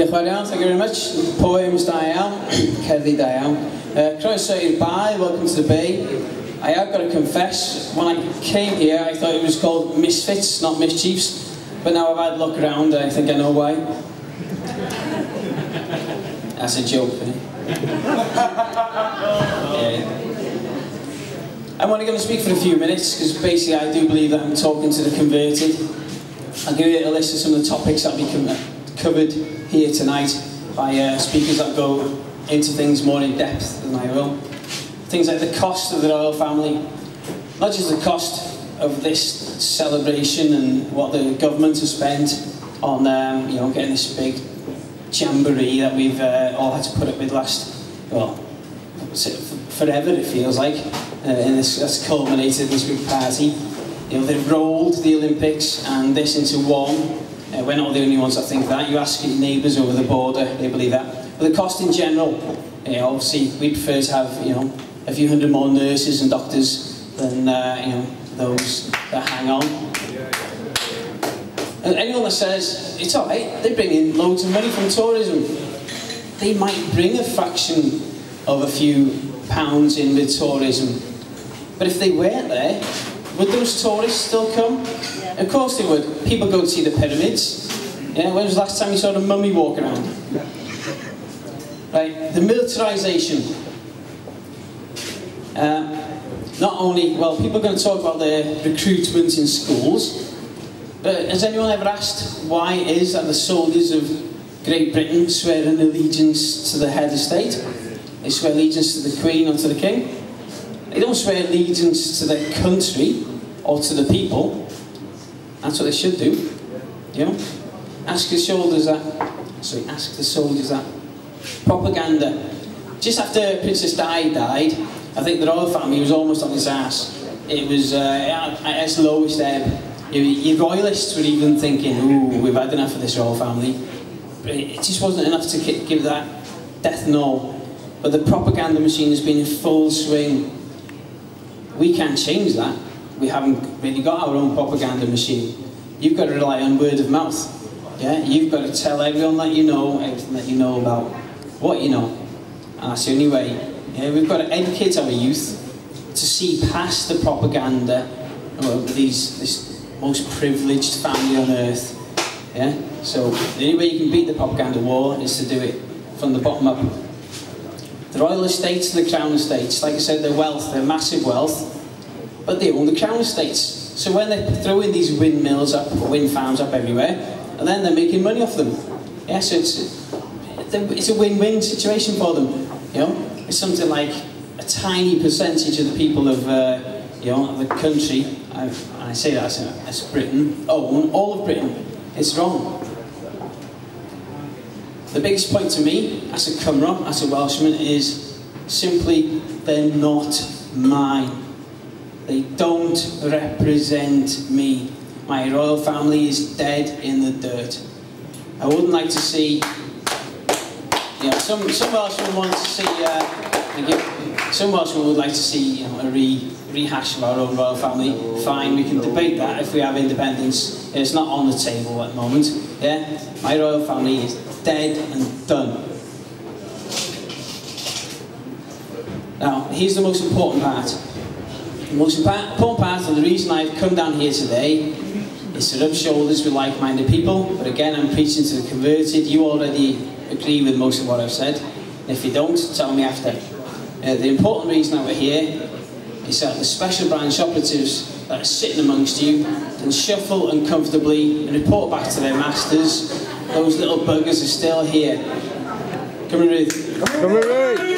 Diolch yn fawr thank you very much. Poems da iawn, cerddi da iawn. Uh, croeso i'r bai, welcome to the bay. I have got to confess, when I came here, I thought it was called Misfits, not Mischiefs. But now I've had a look around, I think I know why. That's a joke, eh? yeah. I'm only going to speak for a few minutes, because basically I do believe that I'm talking to the converted. I'll give you a list of some of the topics that will be covered here tonight by uh, speakers that go into things more in depth than I will. Things like the cost of the royal family, not just the cost of this celebration and what the government has spent on um, you know, getting this big jamboree that we've uh, all had to put up with last, well, forever it feels like, uh, and this has culminated in this big party. You know, they've rolled the Olympics and this into one. Uh, we're not the only ones that think that. You ask your neighbours over the border, they believe that. But the cost in general, obviously we prefer to have, you know, a few hundred more nurses and doctors than, uh, you know, those that hang on. And anyone that says, it's all right, they bring in loads of money from tourism. They might bring a fraction of a few pounds in with tourism. But if they weren't there, would those tourists still come? Yeah. Of course they would. People go to see the pyramids. Yeah, when was the last time you saw a mummy walk around? Right, the militarisation. Uh, not only, well, people are going to talk about the recruitment in schools, but has anyone ever asked why it is that the soldiers of Great Britain swear an allegiance to the head of state? They swear allegiance to the Queen or to the King. They don't swear allegiance to their country or to the people. That's what they should do. You know? Ask the soldiers that. Sorry, ask the soldiers that. Propaganda. Just after Princess Di died, I think the royal family was almost on his ass. It was uh, at its lowest ebb. Your, your royalists were even thinking, ooh, we've had enough of this royal family. But it just wasn't enough to give that death knell. But the propaganda machine has been in full swing We can't change that. We haven't really got our own propaganda machine. You've got to rely on word of mouth. Yeah, you've got to tell everyone that you know everything that you know about what you know. And that's the only way. Yeah, we've got to educate our youth to see past the propaganda of these this most privileged family on earth. Yeah? So the only way you can beat the propaganda war is to do it from the bottom up. The royal estates and the crown estates, like I said, they're wealth, they're massive wealth, but they own the crown estates. So when they throw in these windmills up, wind farms up everywhere, and then they're making money off them. Yeah, so it's, it's a win-win situation for them. You know, it's something like a tiny percentage of the people of uh, you know the country, I've, and I say that as, as Britain, own all of Britain. It's wrong. The biggest point to me, as a Cymro, as a Welshman, is simply they're not mine. They don't represent me. My royal family is dead in the dirt. I wouldn't like to see, you know, some, some Welshmen want to see, uh, some Welshmen would like to see you know, a re, rehash of our own royal family. Fine, we can debate that if we have independence. It's not on the table at the moment. Yeah, my royal family is dead and done. Now, here's the most important part. The most important part and the reason I've come down here today is to rub shoulders with like-minded people. But again, I'm preaching to the converted. You already agree with most of what I've said. And if you don't, tell me after. Uh, the important reason that we're here is that the special branch operatives that are sitting amongst you can shuffle uncomfortably and report back to their masters those little buggers are still here. Come on, Ruth. Come on, Ruth.